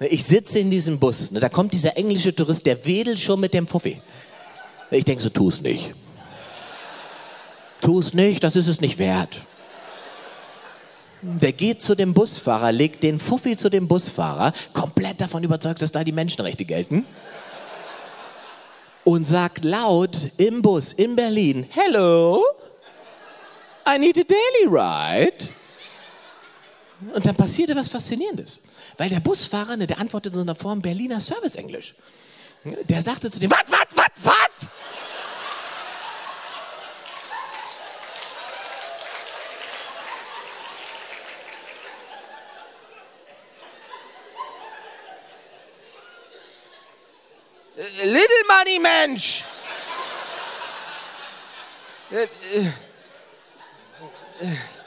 Ich sitze in diesem Bus, ne, da kommt dieser englische Tourist, der wedelt schon mit dem Fuffi. Ich denke so, tu es nicht. Tu es nicht, das ist es nicht wert. Der geht zu dem Busfahrer, legt den Fuffi zu dem Busfahrer, komplett davon überzeugt, dass da die Menschenrechte gelten. Und sagt laut im Bus in Berlin, Hello, I need a daily ride. Und dann passierte was Faszinierendes. Weil der Busfahrer, ne, der antwortete in so einer Form Berliner Service-Englisch. Der sagte zu dem, wat, wat, wat, wat? Little Money Mensch! Äh, äh, äh.